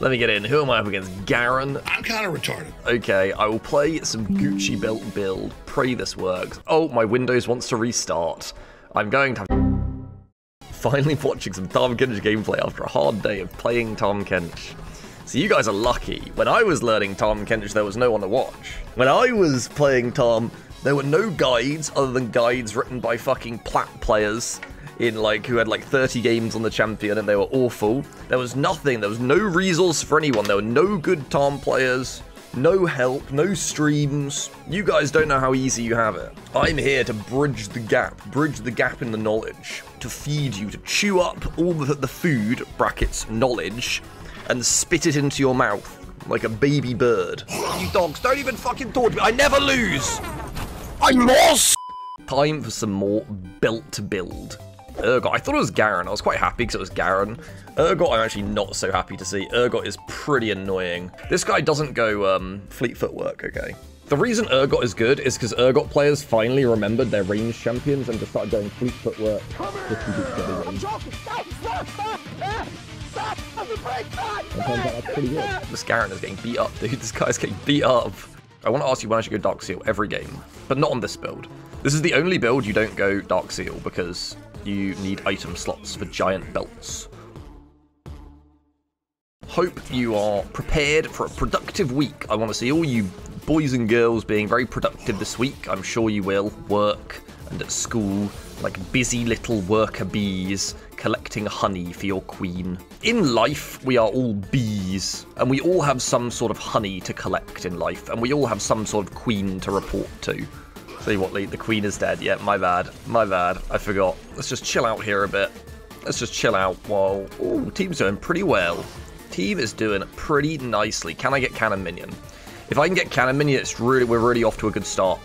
Let me get in. Who am I up against? Garen? I'm kind of retarded. Okay, I will play some Gucci belt build. Pray this works. Oh, my Windows wants to restart. I'm going to... Finally watching some Tahm Kench gameplay after a hard day of playing Tahm Kench. So you guys are lucky. When I was learning Tahm Kench, there was no one to watch. When I was playing Tahm, there were no guides other than guides written by fucking plat players in like who had like 30 games on the champion and they were awful. There was nothing. There was no resource for anyone. There were no good Tahm players. No help, no streams. You guys don't know how easy you have it. I'm here to bridge the gap, bridge the gap in the knowledge, to feed you, to chew up all the, the food, brackets, knowledge, and spit it into your mouth like a baby bird. You dogs, don't even fucking talk to me. I never lose. I'm lost. Time for some more belt build. Urgot. I thought it was Garen. I was quite happy because it was Garen. Urgot, I'm actually not so happy to see. Urgot is pretty annoying. This guy doesn't go um, fleet footwork, okay. The reason Urgot is good is because Urgot players finally remembered their range champions and just started going fleet footwork. Just to beat the range. This Garen is getting beat up, dude. This guy's getting beat up. I want to ask you when I should go Dark Seal every game, but not on this build. This is the only build you don't go Dark Seal because you need item slots for giant belts. Hope you are prepared for a productive week. I want to see all you boys and girls being very productive this week. I'm sure you will. Work and at school like busy little worker bees collecting honey for your queen. In life, we are all bees, and we all have some sort of honey to collect in life, and we all have some sort of queen to report to. See what, Lee? The queen is dead. Yeah, my bad. My bad. I forgot. Let's just chill out here a bit. Let's just chill out while... Ooh, team's doing pretty well. Team is doing pretty nicely. Can I get cannon minion? If I can get cannon minion, it's really we're really off to a good start.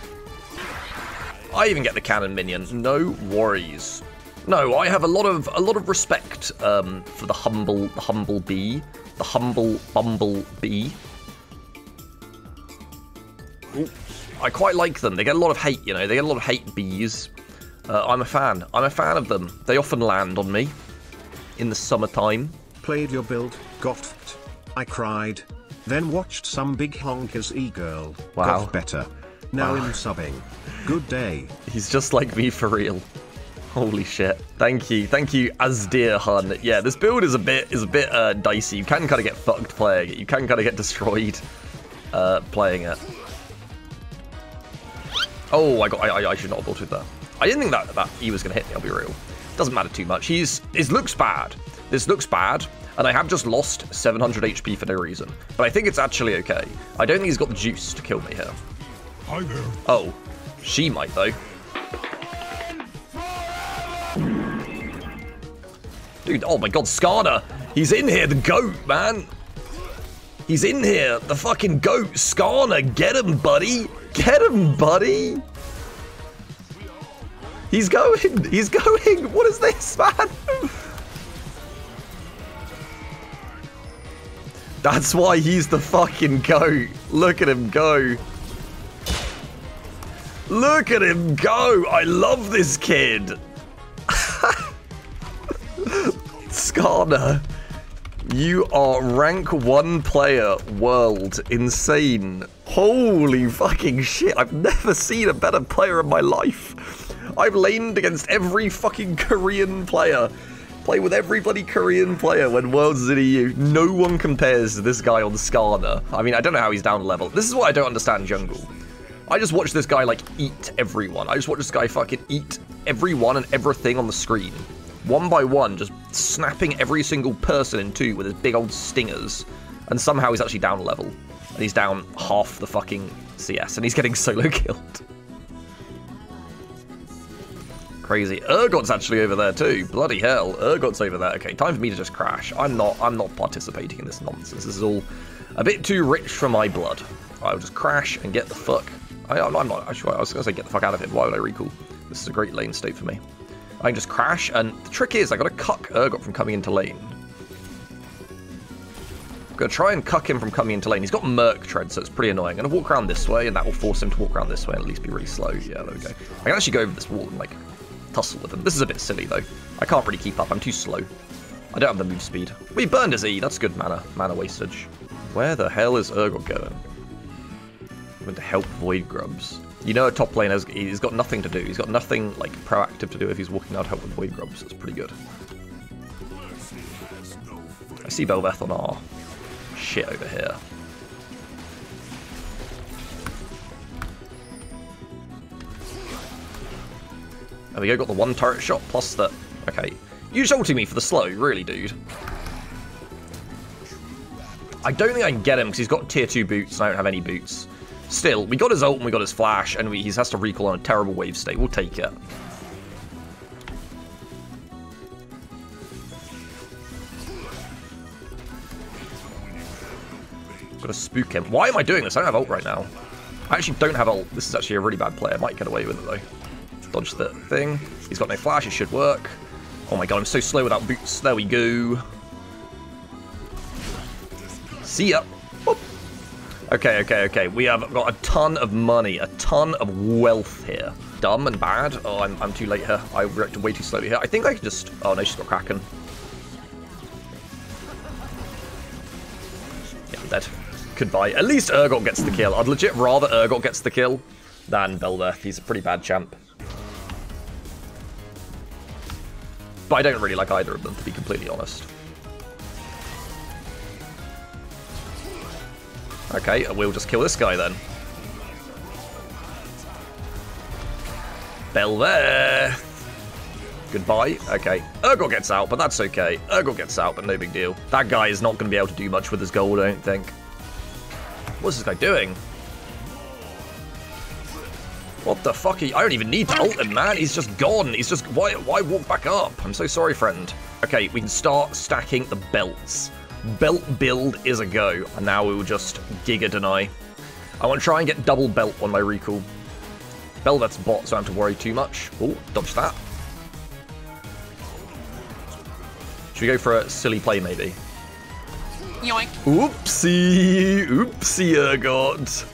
I even get the cannon minion. No worries. No, I have a lot of a lot of respect um, for the humble the humble bee, the humble bumble bee. Ooh. I quite like them. They get a lot of hate, you know. They get a lot of hate bees. Uh, I'm a fan. I'm a fan of them. They often land on me in the summertime. Played your build, got f***ed. I cried. Then watched some big honkers e-girl. Wow. Got better. Now Wow. I'm subbing. Good day. He's just like me for real. Holy shit. Thank you. Thank you, Asdir Hun. Yeah, this build is a bit is a bit uh, dicey. You can kind of get fucked playing it. You can kind of get destroyed uh, playing it. Oh, I got. I, I, should not have ulted that. I didn't think that that he was gonna hit me. I'll be real. Doesn't matter too much. He's. This looks bad. This looks bad, and I have just lost 700 HP for no reason. But I think it's actually okay. I don't think he's got the juice to kill me here. Hi there. Oh, she might though. Dude, oh my god, Skarner! He's in here, the goat, man! He's in here, the fucking goat, Skarner! Get him, buddy! Get him, buddy! He's going! He's going! What is this, man? That's why he's the fucking goat. Look at him go. Look at him go! I love this kid! Skarner, you are rank one player world. Insane. Holy fucking shit, I've never seen a better player in my life. I've laned against every fucking Korean player. Play with every bloody Korean player when Worlds is in EU. No one compares to this guy on Skarner. I mean, I don't know how he's down level. This is what I don't understand, Jungle. I just watch this guy like eat everyone. I just watch this guy fucking eat everyone and everything on the screen. One by one, just snapping every single person in two with his big old stingers. And somehow he's actually down a level. And he's down half the fucking CS and he's getting solo killed. Crazy. Urgot's actually over there too. Bloody hell. Urgot's over there. Okay, time for me to just crash. I'm not I'm not participating in this nonsense. This is all a bit too rich for my blood. I'll just crash and get the fuck. I, I'm I'm not actually. I was gonna say get the fuck out of it. Why would I recall? This is a great lane state for me. I can just crash, and the trick is I gotta cuck uh, Urgot from coming into lane. I'm gonna try and cuck him from coming into lane. He's got Merc tread, so it's pretty annoying. I'm gonna walk around this way, and that will force him to walk around this way and at least be really slow. Yeah, there we go. I can actually go over this wall and like tussle with him. This is a bit silly though. I can't really keep up. I'm too slow. I don't have the move speed. We burned his E. That's good mana. Mana wastage. Where the hell is Urgot going? I'm going to help Void Grubs. You know, a top lane has he's got nothing to do. He's got nothing like proactive to do if he's walking out help with Void Grubs. it's pretty good. I see Belveth on our shit over here. There we go, got the one turret shot plus the... Okay. You just ulting me for the slow, really, dude. I don't think I can get him because he's got tier 2 boots and I don't have any boots. Still, we got his ult and we got his flash and we, he has to recall on a terrible wave state. We'll take it. Gotta spook him. Why am I doing this? I don't have ult right now. I actually don't have ult. This is actually a really bad play. I might get away with it though. Dodge the thing. He's got no flash. It should work. Oh my god, I'm so slow without boots. There we go. See ya. Okay, okay, okay. We have got a ton of money, a ton of wealth here. Dumb and bad. Oh, I'm, I'm too late here. I reacted way too slowly here. I think I can just... Oh, no, she's got Kraken. Yeah, I'm dead. Goodbye. At least Urgot gets the kill. I'd legit rather Urgot gets the kill than Belveth. He's a pretty bad champ. But I don't really like either of them, to be completely honest. Okay, we'll just kill this guy then. Belveth! Goodbye. Okay. Urgot gets out, but that's okay. Urgot gets out, but no big deal. That guy is not going to be able to do much with his gold, I don't think. What's this guy doing? What the fuck? He, I don't even need to ult him, man. He's just gone. He's just... Why, why walk back up? I'm so sorry, friend. Okay, we can start stacking the belts. Belt build is a go. And now we will just Giga deny. I want to try and get double belt on my recall. Belveth's bot, so I don't have to worry too much. Oh, dodge that. Should we go for a silly play, maybe? Yoink. Oopsie! Oopsie, Urgot.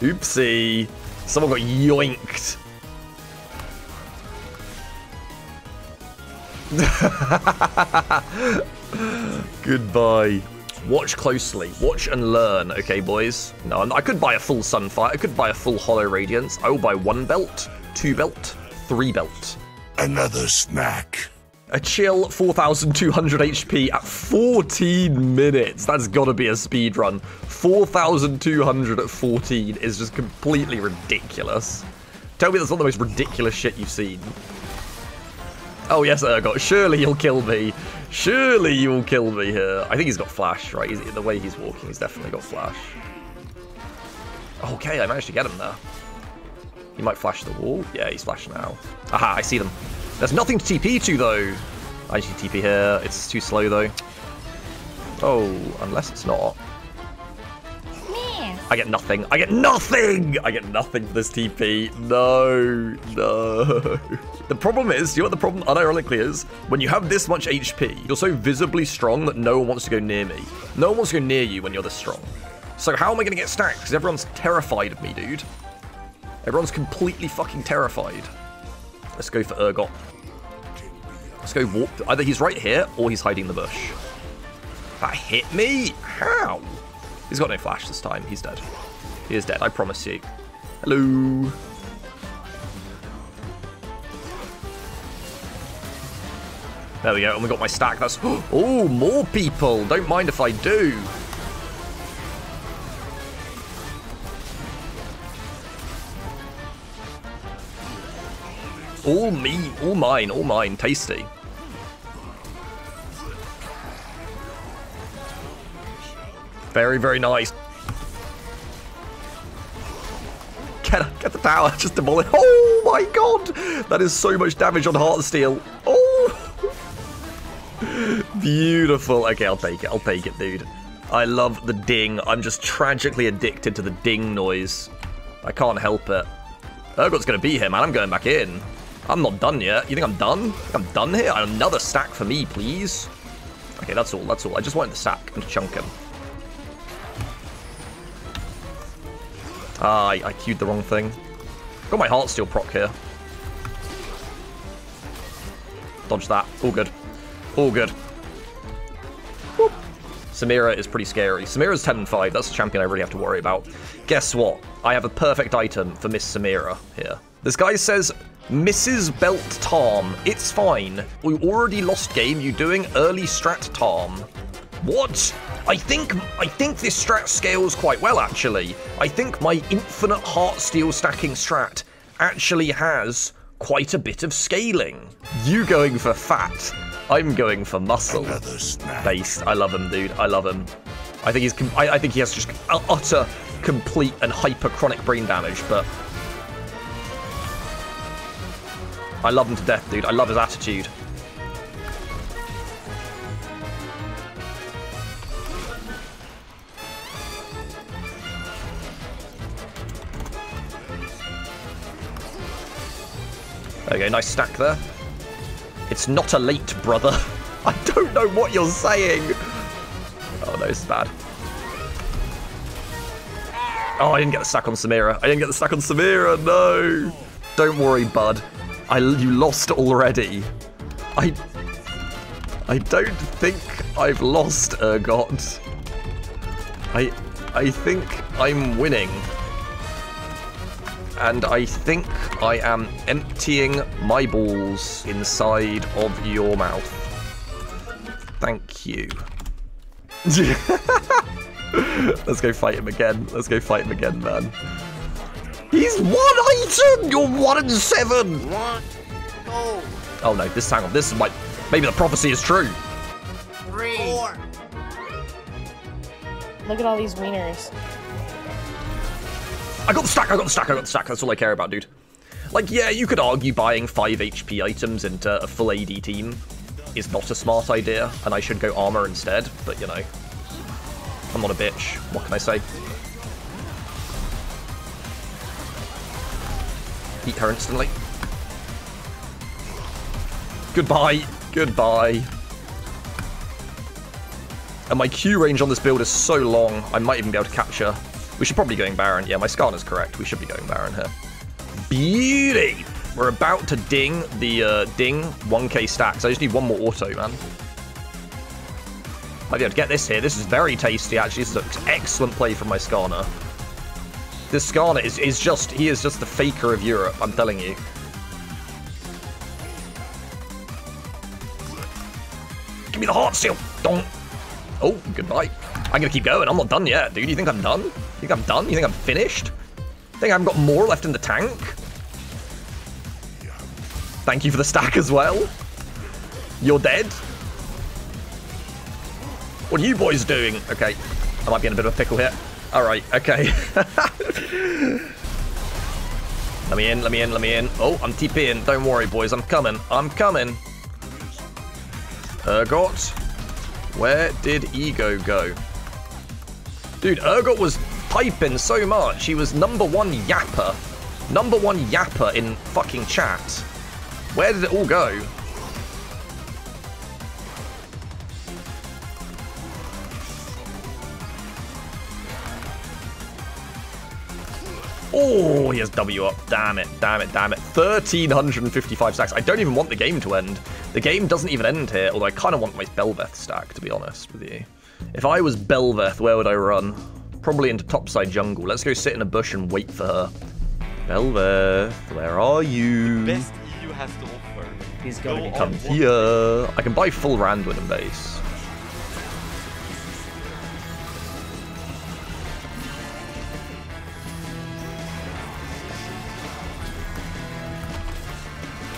Oopsie. Someone got yoinked. Goodbye. Watch closely. Watch and learn, okay, boys? No, I could buy a full Sunfire. I could buy a full Hollow Radiance. I will buy one belt, two belt, three belt. Another snack. A chill 4,200 HP at 14 minutes. That's got to be a speed run. 4,200 at 14 is just completely ridiculous. Tell me that's not the most ridiculous shit you've seen. Oh, yes, Urgot. Surely you'll kill me. Surely you will kill me here. I think he's got flash, right? He's, the way he's walking, he's definitely got flash. Okay, I managed to get him there. He might flash the wall. Yeah, he's flashing now. Aha, I see them. There's nothing to TP to, though. I need to TP here. It's too slow, though. Oh, unless it's not. I get nothing. I get nothing! I get nothing for this TP. No, no. The problem is, you know what the problem unironically is? When you have this much HP, you're so visibly strong that no one wants to go near me. No one wants to go near you when you're this strong. So how am I going to get stacked? Because everyone's terrified of me, dude. Everyone's completely fucking terrified. Let's go for Urgot. Let's go walk. Either he's right here or he's hiding in the bush. That hit me? How? He's got no flash this time. He's dead. He is dead, I promise you. Hello. There we go, and we got my stack. That's... Oh, more people. Don't mind if I do. All me, all mine, all mine. Tasty. Very, very nice. Get, get the tower, just demolish. Oh my god! That is so much damage on Heartsteel. Oh! Beautiful. Okay, I'll take it. I'll take it, dude. I love the ding. I'm just tragically addicted to the ding noise. I can't help it. Urgot's gonna be here, man. I'm going back in. I'm not done yet. You think I'm done? I'm done here? Another stack for me, please. Okay, that's all. That's all. I just wanted the sack and to chunk him. Ah, I, I queued the wrong thing. Got my heart Heartsteel proc here. Dodge that. All good. All good. Whoop. Samira is pretty scary. Samira's 10 and 5. That's the champion I really have to worry about. Guess what? I have a perfect item for Miss Samira here. This guy says, Mrs. Belt Tarm. It's fine. We already lost game. You doing early strat Tarm. What? I think I think this strat scales quite well actually. I think my infinite Heartsteel stacking strat actually has quite a bit of scaling. You going for fat. I'm going for muscle. Based. I love him, dude. I love him. I think he's. I, I think he has just utter, complete, and hyper chronic brain damage. But I love him to death, dude. I love his attitude. Okay, nice stack there. It's not a late, brother. I don't know what you're saying. Oh no, is bad. Oh, I didn't get the stack on Samira. I didn't get the stack on Samira. No. Don't worry, bud. I you lost already. I I don't think I've lost, Urgot. I I think I'm winning. And I think I am emptying my balls inside of your mouth. Thank you. Let's go fight him again. Let's go fight him again, man. He's one item! You're one and seven! One, two, Oh no, this hang on, this is my maybe the prophecy is true. three, four. Look at all these wieners. I got the stack, I got the stack, I got the stack, that's all I care about, dude. Like, yeah, you could argue buying 5 HP items into a full AD team is not a smart idea, and I should go armor instead, but you know. I'm not a bitch, what can I say? Eat her instantly. Goodbye, goodbye. And my Q range on this build is so long, I might even be able to capture. We should probably be going Baron. Yeah, my Skarner's correct. We should be going Baron here. Beauty! We're about to ding the uh, ding 1k stacks. I just need one more auto, man. Might be able to get this here. This is very tasty, actually. This is an excellent play from my Skarner. This Skarner is, is just, he is just the faker of Europe, I'm telling you. Give me the heart seal. Don't. Oh, goodbye. I'm gonna keep going. I'm not done yet, dude. You think I'm done? You think I'm done? You think I'm finished? Think I haven't got more left in the tank? Thank you for the stack as well. You're dead. What are you boys doing? Okay, I might be in a bit of a pickle here. All right, okay. let me in, let me in, let me in. Oh, I'm TPing. Don't worry, boys. I'm coming. I'm coming. Urgot. Where did Ego go? Dude, Urgot was piping so much. He was number one yapper. Number one yapper in fucking chat. Where did it all go? Oh, he has W up. Damn it, damn it, damn it. 1,355 stacks. I don't even want the game to end. The game doesn't even end here, although I kind of want my Belveth stack, to be honest with you. If I was Belveth, where would I run? Probably into topside jungle. Let's go sit in a bush and wait for her. Belveth, where are you? best EU has to offer. He's gotta Go be Come what- here. I can buy full Randuin and base.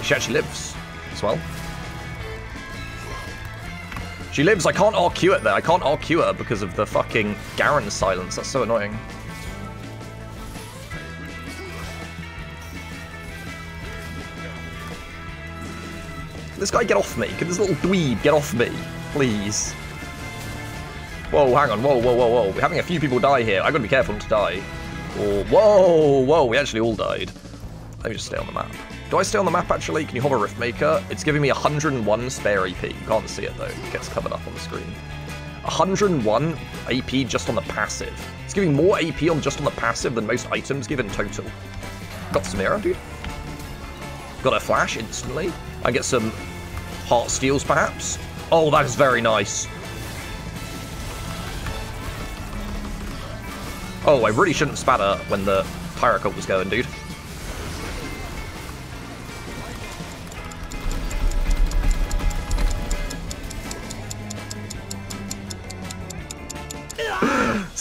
She actually lives as well. She lives. I can't RQ it there. I can't RQ her because of the fucking Garen silence. That's so annoying. This guy get off me? Can this little dweeb get off me? Please. Whoa, hang on. Whoa, whoa, whoa, whoa. We're having a few people die here. i got to be careful not to die. Whoa, whoa, we actually all died. Let me just stay on the map. Do I stay on the map, actually? Can you hover Riftmaker? It's giving me 101 spare AP. You can't see it, though. It gets covered up on the screen. 101 AP just on the passive. It's giving more AP on just on the passive than most items give in total. Got Samira, dude. Got a flash instantly. I get some heart steals, perhaps. Oh, that is very nice. Oh, I really shouldn't spatter when the Tyra Cult was going, dude.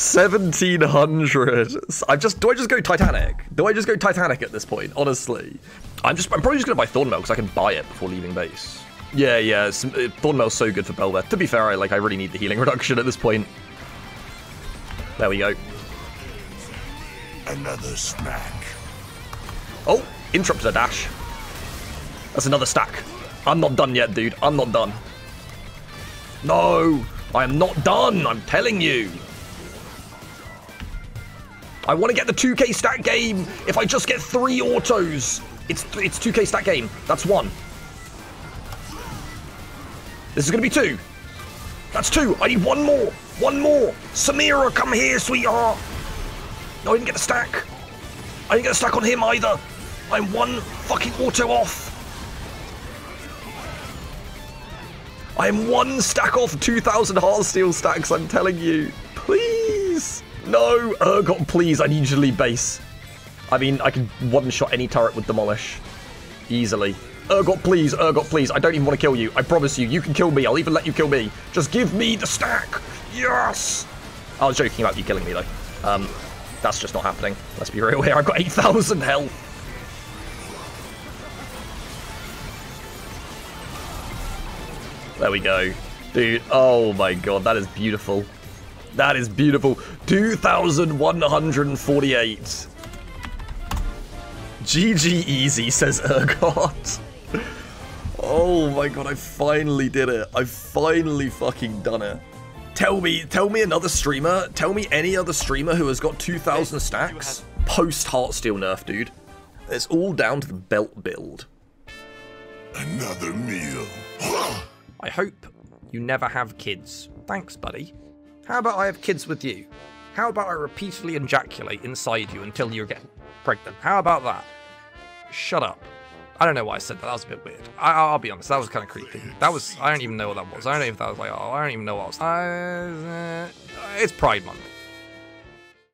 Seventeen hundred. I just do I just go Titanic? Do I just go Titanic at this point? Honestly, I'm just I'm probably just gonna buy Thornmail because I can buy it before leaving base. Yeah, yeah. uh, Thornmail's so good for Belver. To be fair, I like I really need the healing reduction at this point. There we go. Another snack. Oh, interrupted a dash. That's another stack. I'm not done yet, dude. I'm not done. No, I am not done. I'm telling you. I want to get the 2k stat game. If I just get three autos, it's it's 2k stat game. That's one. This is gonna be two. That's two. I need one more. One more. Samira, come here, sweetheart. No, I didn't get the stack. I didn't get a stack on him either. I'm one fucking auto off. I am one stack off 2,000 Heartsteel stacks, I'm telling you. Please. No, uh, Urgot, please, I need you to leave base. I mean, I can one-shot any turret with Demolish. Easily. Uh, Urgot, please, uh, Urgot, please. I don't even want to kill you. I promise you, you can kill me. I'll even let you kill me. Just give me the stack. Yes. I was joking about you killing me, though. Um, that's just not happening. Let's be real here. I've got 8,000 health. There we go. Dude, oh my god, that is beautiful. That is beautiful. 2,148. GG easy, says oh, Urgot. Oh my god, I finally did it. I finally fucking done it. Tell me, tell me another streamer, tell me any other streamer who has got 2,000 stacks post Heartsteel nerf, dude. It's all down to the belt build. Another meal. I hope you never have kids. Thanks, buddy. How about I have kids with you? How about I repeatedly ejaculate inside you until you get pregnant? How about that? Shut up. I don't know why I said that. That was a bit weird. I, I'll be honest. That was kind of creepy. That was. I don't even know what that was. I don't if that was like. Oh, I don't even know what I was. Uh, it's Pride Month.